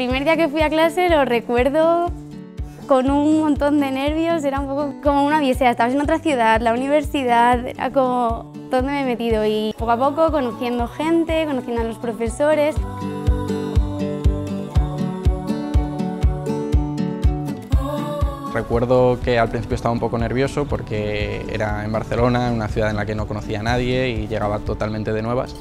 primer día que fui a clase lo recuerdo con un montón de nervios, era un poco como una odisea, estabas en otra ciudad, la universidad, era como dónde me he metido y poco a poco conociendo gente, conociendo a los profesores. Recuerdo que al principio estaba un poco nervioso porque era en Barcelona, una ciudad en la que no conocía a nadie y llegaba totalmente de nuevas.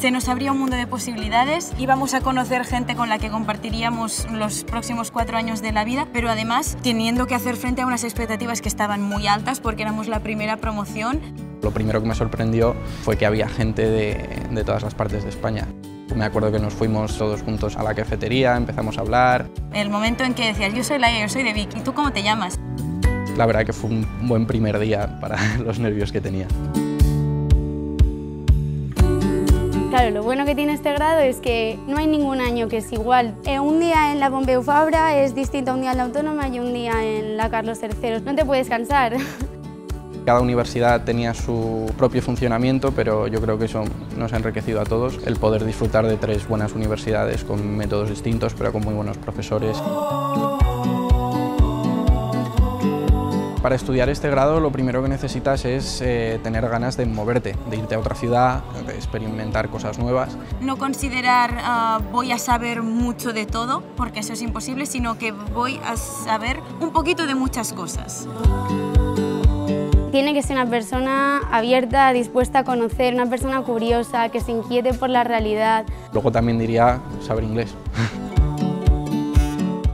Se nos abría un mundo de posibilidades, íbamos a conocer gente con la que compartiríamos los próximos cuatro años de la vida, pero además teniendo que hacer frente a unas expectativas que estaban muy altas porque éramos la primera promoción. Lo primero que me sorprendió fue que había gente de, de todas las partes de España. Me acuerdo que nos fuimos todos juntos a la cafetería, empezamos a hablar. El momento en que decías, yo soy Laia, yo soy de Vic, ¿y tú cómo te llamas? La verdad que fue un buen primer día para los nervios que tenía. Lo bueno que tiene este grado es que no hay ningún año que es igual. Eh, un día en la Pompeu Fabra es distinto a un día en la Autónoma y un día en la Carlos III. No te puedes cansar. Cada universidad tenía su propio funcionamiento, pero yo creo que eso nos ha enriquecido a todos, el poder disfrutar de tres buenas universidades con métodos distintos, pero con muy buenos profesores. Para estudiar este grado lo primero que necesitas es eh, tener ganas de moverte, de irte a otra ciudad, de experimentar cosas nuevas. No considerar uh, voy a saber mucho de todo, porque eso es imposible, sino que voy a saber un poquito de muchas cosas. Tiene que ser una persona abierta, dispuesta a conocer, una persona curiosa, que se inquiete por la realidad. Luego también diría saber inglés.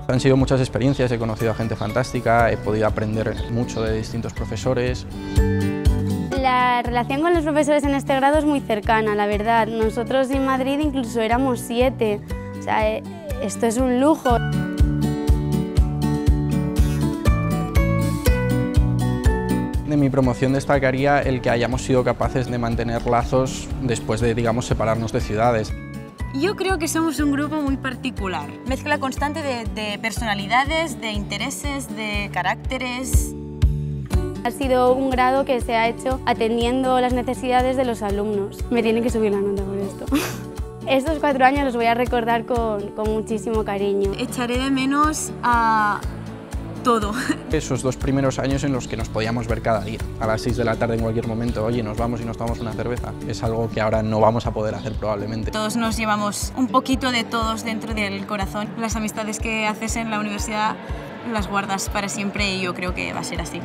Han sido muchas experiencias, he conocido a gente fantástica, he podido aprender mucho de distintos profesores. La relación con los profesores en este grado es muy cercana, la verdad. Nosotros en Madrid incluso éramos siete, o sea, eh, esto es un lujo. De mi promoción destacaría el que hayamos sido capaces de mantener lazos después de, digamos, separarnos de ciudades. Yo creo que somos un grupo muy particular. Mezcla constante de, personalidades, de intereses, de caracteres. Ha sido un grado que se ha hecho atendiendo las necesidades de los alumnos. Me tienen que subir la nota por esto. Estos cuatro años los voy a recordar con, con muchísimo cariño. Echaré de menos a, todo. Esos dos primeros años en los que nos podíamos ver cada día, a las 6 de la tarde en cualquier momento, oye, nos vamos y nos tomamos una cerveza, es algo que ahora no vamos a poder hacer probablemente. Todos nos llevamos un poquito de todos dentro del corazón. Las amistades que haces en la universidad las guardas para siempre y yo creo que va a ser así.